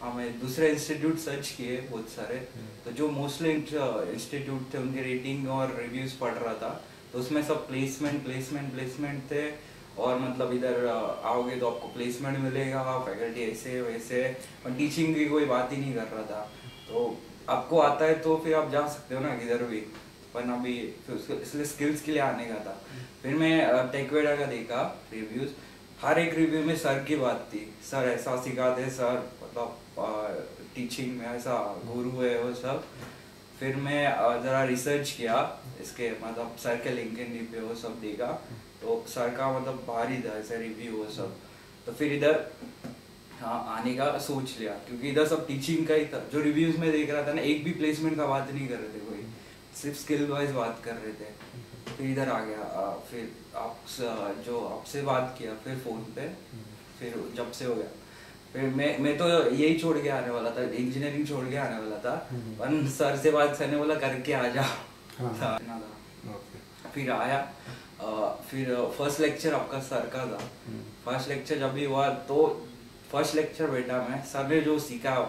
हाँ मैं दूसरे इंस्टीट्यूट सर्च किए बहुत सारे। तो जो मोस्टली इंस्टीट्यूट थे उनके रेटिंग और रिव्यूज़ पढ़ रहा था तो उसमें सब प्लेसमेंट प्लेसमेंट प्लेसमेंट थे। और मतलब इधर आओगे तो आपको प्लेसमेंट मिलेगा फैकल्टी ऐसे वैसे। और टीचिंग की कोई बात ही नहीं कर रहा था। तो आपको आता है तो फिर आप जा सकते हो ना किधर भी। पर अभी फिर उसके इसलिए स्किल्स के लिए आने का था। फिर मैं टेकवेडा का देखा रिव्यूज़ हर एक रिव्यू में सर की बात थी। सर ऐसा सिखाते सर मतलब टीचिंग में ऐसा गुरु है वो सब। फिर मैं जरा रिसर्च किया इसके मतलब सर के लिंकन पे वो सब देखा। तो सर का मतलब भारी था ऐसे रिव्यू वो सब। तो फिर इधर हाँ आने का सोच लिया क्योंकि इधर सब टीचिंग का ही था। जो रिव्यूज़ में देख रहा था ना एक भी प्लेसमेंट का बात नहीं कर रहे थे कोई। सिर्फ़ स्किल वाइज बात कर रहे थे। फिर इधर आ गया आ, फिर आप जो आपसे बात किया फिर फ़ोन पे। फिर जब से हो गया। मैं मैं तो यही छोड़ के आने वाला था इंजीनियरिंग छोड़ के आने वाला था। पर सर से बात सर ने बोला करके आ जा। हाँ। था, फिर आया। अ, फिर फ़र्स्ट लेक्चर आपका सर का था। फ़र्स्ट लेक्चर जब भी हुआ तो फ़र्स्ट लेक्चर बैठा मैं। सर ने जो सीखा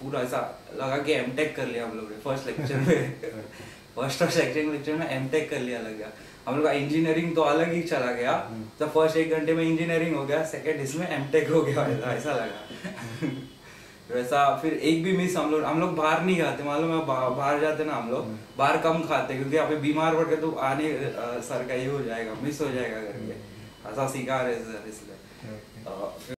पूरा ऐसा लगा कि एम कर लिया हम लोग ने फ़र्स्ट लेक्चर में। फ़र्स्ट और सेकंड लेक्चर में एम कर लिया लगा हम लोग का इंजीनियरिंग तो अलग ही चला गया। तो फ़र्स्ट एक घंटे में इंजीनियरिंग हो गया सेकेंड इसमें एम हो गया ऐसा लगा। वैसा फिर एक भी मिस हम लोग हम लोग बाहर नहीं खाते मालूम है बाहर जाते ना हम लोग बाहर कम खाते क्योंकि यहाँ पे बीमार पड़ के तो आने सर का ये हो जाएगा मिस हो जाएगा करके। ऐसा सिखा रहे सर इसलिए। फिर